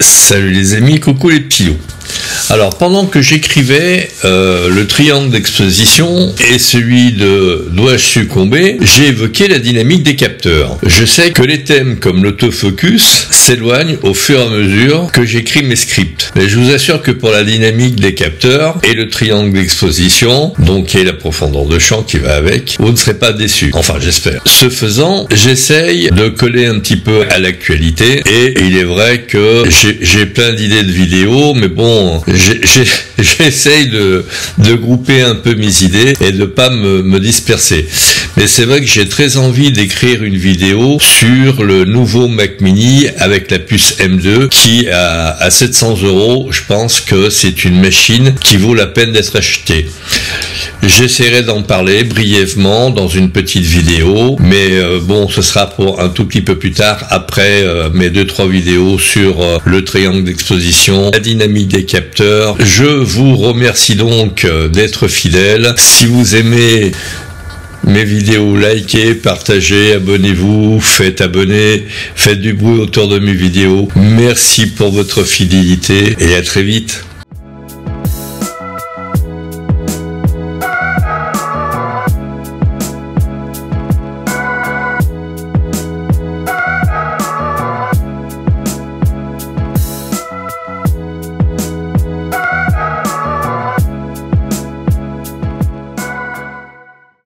Salut les amis, coucou les loups. Alors pendant que j'écrivais euh, le triangle d'exposition et celui de dois-je succomber, j'ai évoqué la dynamique des capteurs. Je sais que les thèmes comme l'autofocus s'éloignent au fur et à mesure que j'écris mes scripts. Mais je vous assure que pour la dynamique des capteurs et le triangle d'exposition, donc qui est la profondeur de champ qui va avec, vous ne serez pas déçus. Enfin j'espère. Ce faisant, j'essaye de coller un petit peu à l'actualité et il est vrai que j'ai plein d'idées de vidéos, mais bon, j'essaye de, grouper un peu mes idées et de pas me, me disperser. Mais c'est vrai que j'ai très envie d'écrire une vidéo sur le nouveau Mac Mini avec la puce M2 qui à, à 700 euros, je pense que c'est une machine qui vaut la peine d'être achetée. J'essaierai d'en parler brièvement dans une petite vidéo, mais euh, bon, ce sera pour un tout petit peu plus tard, après euh, mes deux trois vidéos sur euh, le triangle d'exposition, la dynamique des capteurs. Je vous remercie donc d'être fidèle. Si vous aimez mes vidéos, likez, partagez, abonnez-vous, faites abonner, faites du bruit autour de mes vidéos. Merci pour votre fidélité et à très vite.